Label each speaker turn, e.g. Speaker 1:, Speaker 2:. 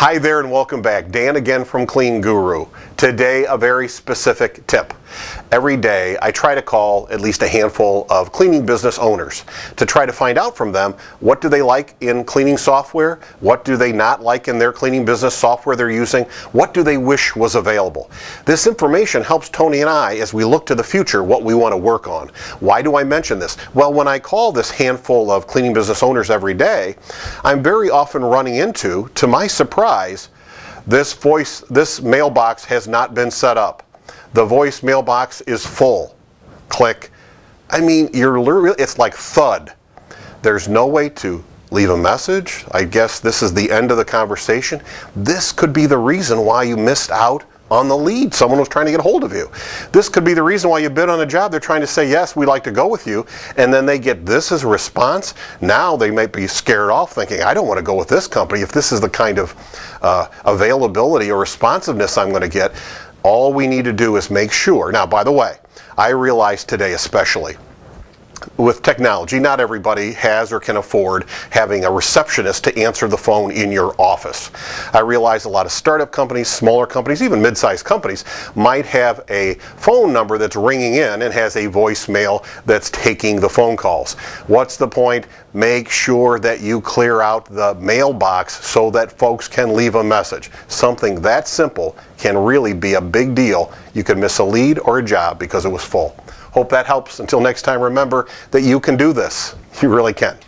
Speaker 1: Hi there and welcome back. Dan again from Clean Guru. Today, a very specific tip. Every day, I try to call at least a handful of cleaning business owners to try to find out from them what do they like in cleaning software, what do they not like in their cleaning business software they're using, what do they wish was available. This information helps Tony and I as we look to the future what we want to work on. Why do I mention this? Well, when I call this handful of cleaning business owners every day, I'm very often running into, to my surprise, this voice, this mailbox has not been set up. The voice mailbox is full. Click. I mean, you're it's like thud. There's no way to leave a message. I guess this is the end of the conversation. This could be the reason why you missed out on the lead. Someone was trying to get a hold of you. This could be the reason why you bid on a job. They're trying to say, yes, we'd like to go with you. And then they get this as a response. Now they might be scared off thinking, I don't want to go with this company if this is the kind of uh, availability or responsiveness I'm going to get. All we need to do is make sure. Now, by the way, I realize today especially, with technology, not everybody has or can afford having a receptionist to answer the phone in your office. I realize a lot of startup companies, smaller companies, even mid-sized companies might have a phone number that's ringing in and has a voicemail that's taking the phone calls. What's the point? Make sure that you clear out the mailbox so that folks can leave a message. Something that simple can really be a big deal. You could miss a lead or a job because it was full. Hope that helps. Until next time, remember that you can do this. You really can.